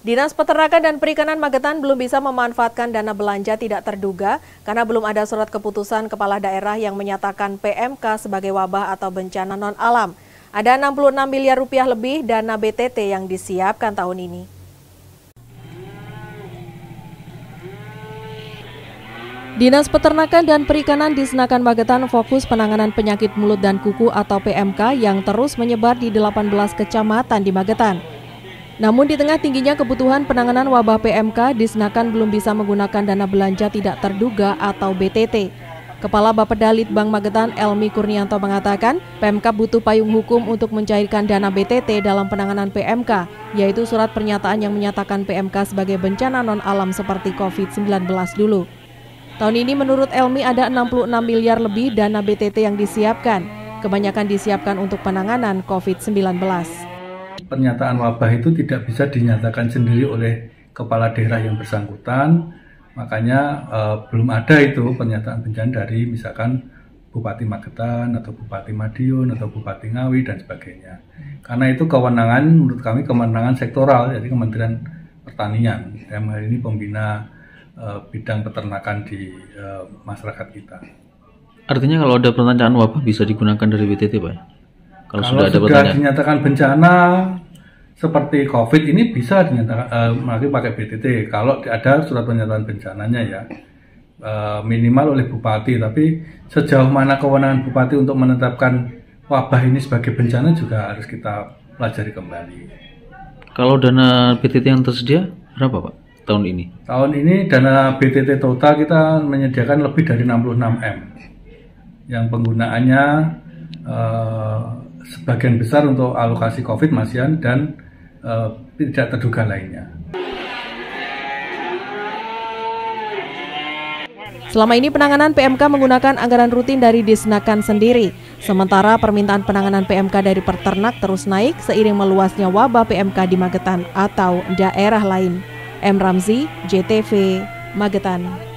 Dinas Peternakan dan Perikanan Magetan belum bisa memanfaatkan dana belanja tidak terduga karena belum ada surat keputusan kepala daerah yang menyatakan PMK sebagai wabah atau bencana non-alam. Ada 66 miliar rupiah lebih dana BTT yang disiapkan tahun ini. Dinas Peternakan dan Perikanan di Senakan Magetan fokus penanganan penyakit mulut dan kuku atau PMK yang terus menyebar di 18 kecamatan di Magetan. Namun di tengah tingginya kebutuhan penanganan wabah PMK, Disnakan belum bisa menggunakan dana belanja tidak terduga atau BTT. Kepala Bapeda Litbang Magetan Elmi Kurnianto mengatakan, PMK butuh payung hukum untuk mencairkan dana BTT dalam penanganan PMK, yaitu surat pernyataan yang menyatakan PMK sebagai bencana non-alam seperti COVID-19 dulu. Tahun ini menurut Elmi ada 66 miliar lebih dana BTT yang disiapkan. Kebanyakan disiapkan untuk penanganan COVID-19 pernyataan wabah itu tidak bisa dinyatakan sendiri oleh kepala daerah yang bersangkutan. Makanya eh, belum ada itu pernyataan bencana dari misalkan Bupati Magetan atau Bupati Madiun atau Bupati Ngawi dan sebagainya. Karena itu kewenangan menurut kami kewenangan sektoral jadi Kementerian Pertanian yang hari ini pembina eh, bidang peternakan di eh, masyarakat kita. Artinya kalau ada pertanyaan wabah bisa digunakan dari BTT Pak? Kalau, Kalau sudah, ada sudah dinyatakan bencana seperti COVID ini bisa dinyatakan uh, melalui pakai BTT. Kalau ada surat pernyataan bencananya ya uh, minimal oleh bupati. Tapi sejauh mana kewenangan bupati untuk menetapkan wabah ini sebagai bencana juga harus kita pelajari kembali. Kalau dana BTT yang tersedia berapa pak tahun ini? Tahun ini dana BTT total kita menyediakan lebih dari 66 m, yang penggunaannya uh, sebagian besar untuk alokasi COVID masian dan uh, tidak terduga lainnya. Selama ini penanganan PMK menggunakan anggaran rutin dari Disnakan sendiri. Sementara permintaan penanganan PMK dari peternak terus naik seiring meluasnya wabah PMK di Magetan atau daerah lain. M. Ramzi, JTV, Magetan.